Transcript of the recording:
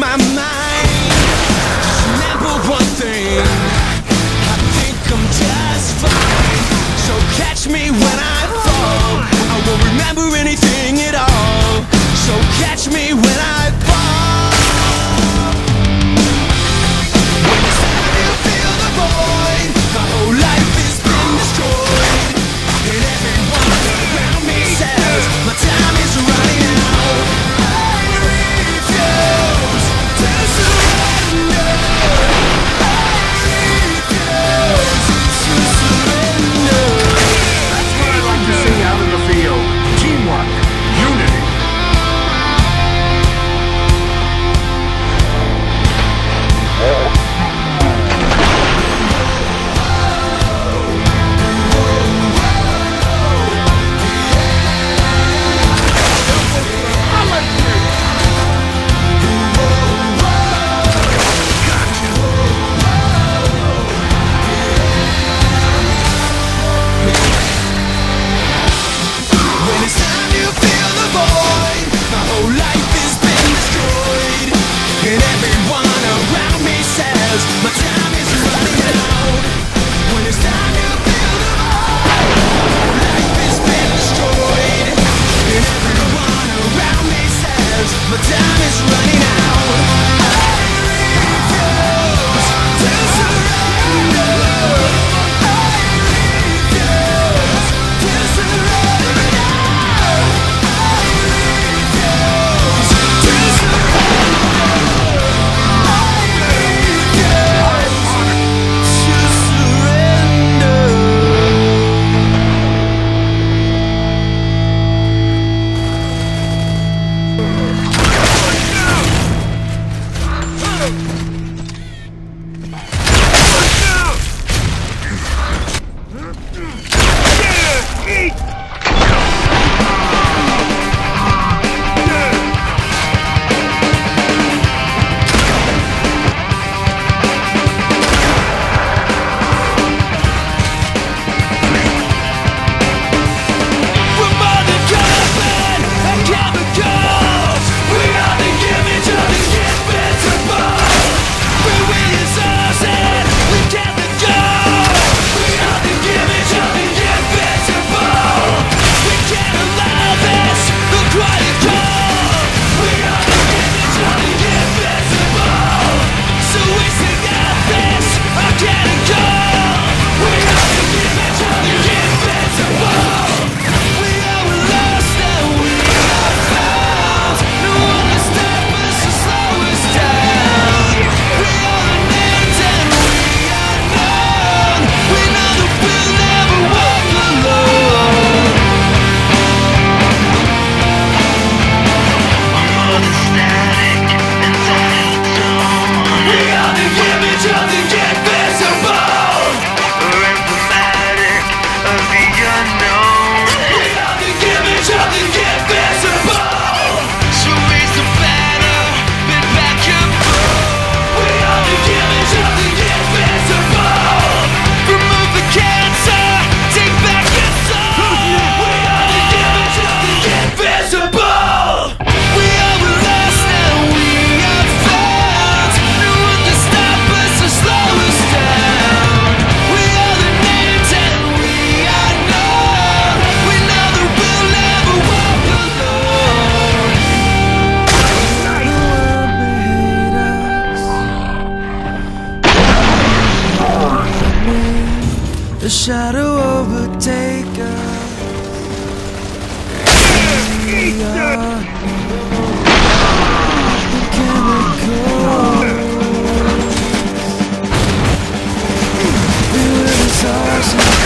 my My. shadow overtake us. We are chemicals. We will